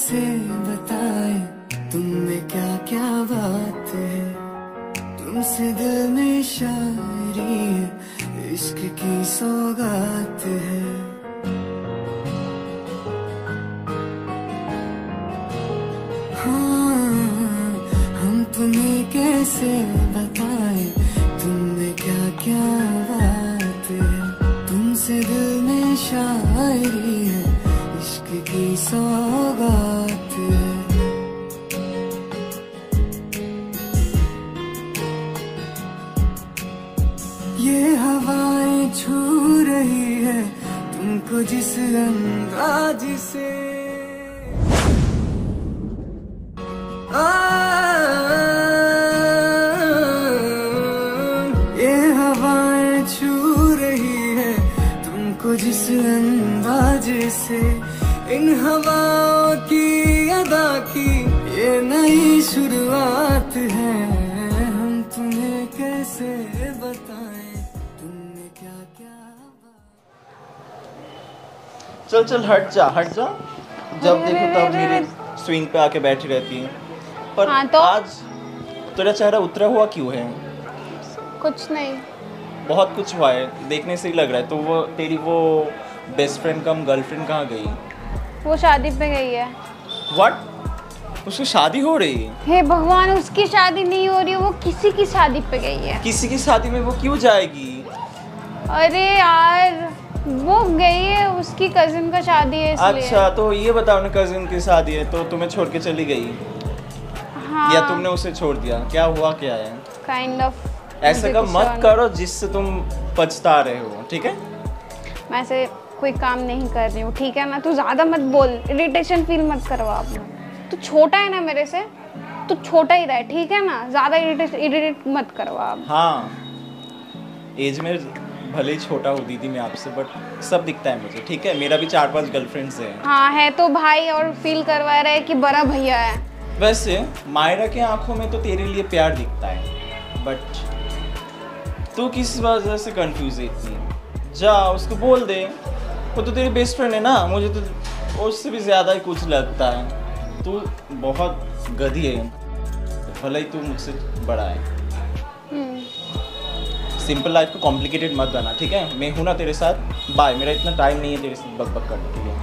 कैसे बताए तुम में क्या क्या बात है? तुमसे दिल में शायरी इश्क की सौगात है। तुम्हें कैसे बताए, तुमने क्या क्या बात है? तुमसे दिल में शायरी है, इश्क की सौगात छू रही है तुमको जिस अंदाज से। ये हवाएँ छू रही है तुमको जिस अंदाज से। इन हवाओं की अदा की ये नई शुरुआत है। हम तुम्हें कैसे बताएँ चल चल हट जा हट जा। जब देखो तब मेरे स्विंग पे आके बैठी रहती है। पर हाँ, तो? आज तेरा चेहरा उतरा हुआ क्यों है? कुछ नहीं। बहुत कुछ हुआ है। देखने से ही लग रहा है। तो वो तेरी वो बेस्ट फ्रेंड कम गर्लफ्रेंड कहाँ गई? वो शादी पे गई है। व्हाट उसकी शादी हो रही है? हे भगवान उसकी शादी नहीं हो रही है। वो किसी की शादी पे गई है। किसी की शादी में वो क्यों जाएगी? अरे यार वो गई है उसकी कजिन का शादी है इसलिए। अच्छा तो ये बताओ ना कजिन की शादी है तो तुम्हें छोड़ के चली गई? हाँ। या तुमने उसे छोड़ दिया? क्या हुआ क्या है? काइंड ऑफ़ ऐसा का मत करो जिससे तुम पछता रहे हो ठीक है? मैं ऐसे कोई काम नहीं कर रही हूँ ठीक है? ना तू ज़्यादा मत बोल इरिटेशन फील मत करवा अपना तू छोटा है ना मेरे से तू छोटा ही रहे ठीक है ना? ज़्यादा इरिटेट इरिटेट मत करवा अब हाँ। एज में भले ही छोटा हूँ दीदी मैं आपसे बट सब दिखता है मुझे ठीक है? मेरा भी चार पाँच गर्लफ्रेंड्स हैं। हाँ है तो भाई और फील करवा रहा है कि बड़ा भैया है। वैसे मायरा के आँखों में तो तेरे लिए प्यार दिखता है बट तू किस वजह से कंफ्यूज है इतनी? जा उसको बोल दे। वो तो तेरी बेस्ट फ्रेंड है ना मुझे तो उससे भी ज़्यादा ही कुछ लगता है। तू बहुत गधी है भले ही तू मुझसे बड़ा है। सिंपल लाइफ को कॉम्प्लिकेटेड मत बना ठीक है? मैं हूँ ना तेरे साथ। बाय मेरा इतना टाइम नहीं है तेरे साथ बक बक करने के लिए।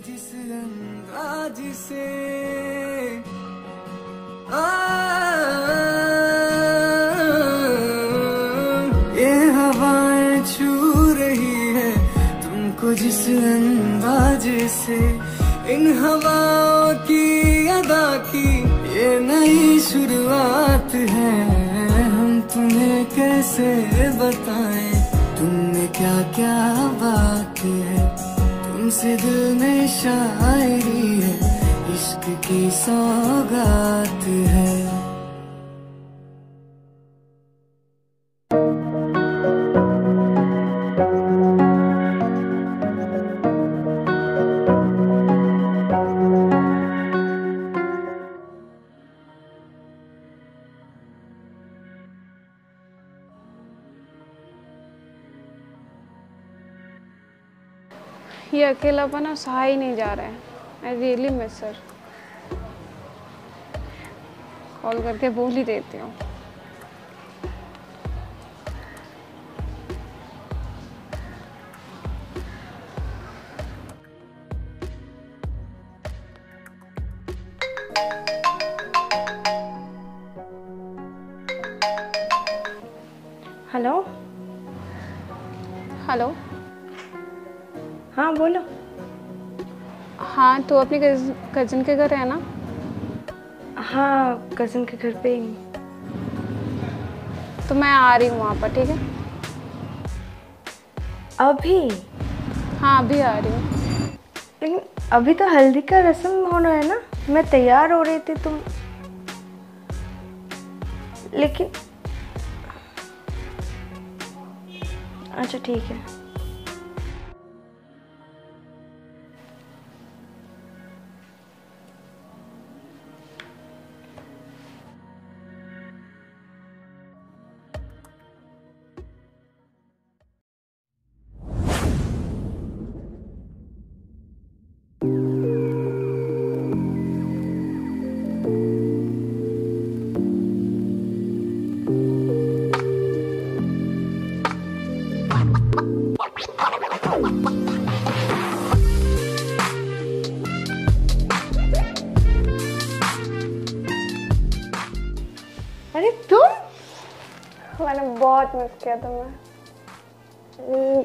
जिस अंदाज से। अंदाज से इन हवाओं की अदा की। ये नई शुरुआत है, हम तुम्हें कैसे बताएँ? तुमने क्या क्या बात है? तुमसे दिल में शायरी है, इश्क की सौगात है। ये अकेलापन ना सहा ही नहीं जा रहा है। I really miss sir call करके बोल ही देती हूँ। हेलो हेलो हाँ बोलो। हाँ तो अपनी कजिन के घर है ना? हाँ कज़न के घर पे ही। तो मैं आ रही हूँ वहाँ पर ठीक है? अभी? हाँ अभी आ रही हूँ। लेकिन अभी तो हल्दी का रस्म होना है ना? मैं तैयार हो रही थी तुम लेकिन अच्छा ठीक है। तुम? मैंने बहुत मिस किया तुम्हें। हम्म,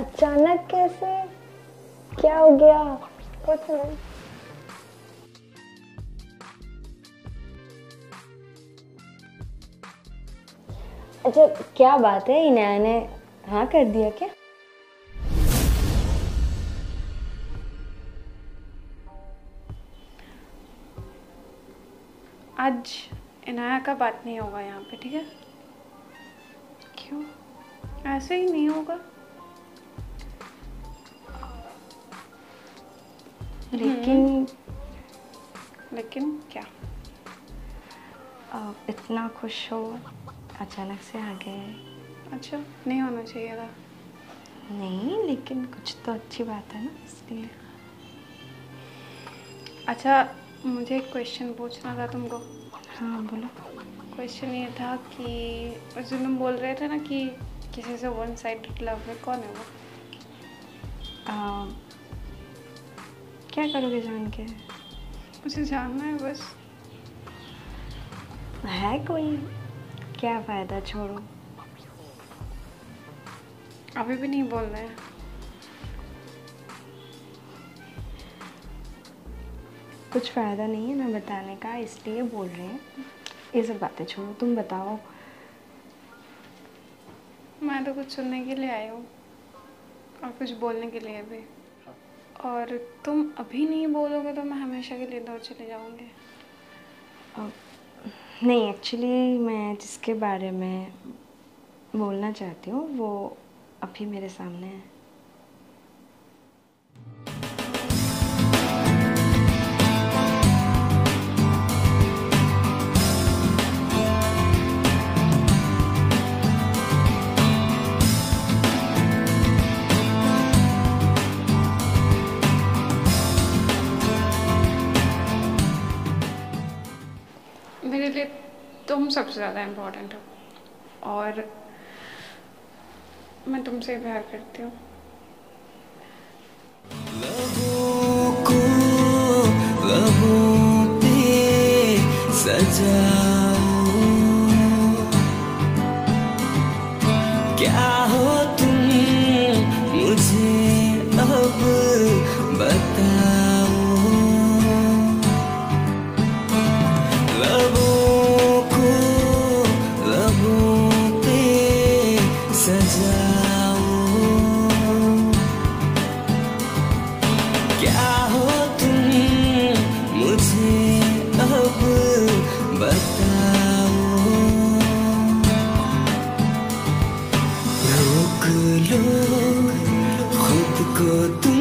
अचानक कैसे? क्या हो गया? कुछ नहीं। अच्छा क्या बात है? इनाया ने हाँ कर दिया क्या? आज इनाया का बात नहीं होगा यहाँ पे ठीक है? क्यों? ऐसे ही नहीं होगा। लेकिन लेकिन क्या? आ, इतना खुश हो अचानक से आ गए। अच्छा नहीं होना चाहिए था। नहीं लेकिन कुछ तो अच्छी बात है ना इसलिए। अच्छा मुझे एक क्वेश्चन पूछना था तुमको। हाँ बोलो। क्वेश्चन ये था कि तुम बोल रहे थे ना कि किसी से वन साइड लव है कौन है वो? आ, क्या करोगे जान के? मुझे जानना है बस। है कोई? क्या फ़ायदा छोड़ो। अभी भी नहीं बोल रहे हैं। कुछ फ़ायदा नहीं है ना बताने का इसलिए बोल रहे हैं। ये सब बातें छोड़ो तुम बताओ। मैं तो कुछ सुनने के लिए आई हूँ और कुछ बोलने के लिए भी। और तुम अभी नहीं बोलोगे तो मैं हमेशा के लिए दूर चले जाऊँगी। नहीं एक्चुअली मैं जिसके बारे में बोलना चाहती हूँ वो अभी मेरे सामने है। सबसे ज़्यादा इम्पोर्टेंट हो। और मैं तुमसे प्यार करती हूँ। खुद को तुम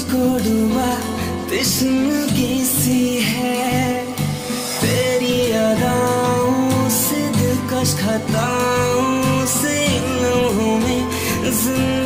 കൊടുവാ कृष्ण की सी है। तेरी अदाओं से दिलकश खताओं से में ज़िंदगी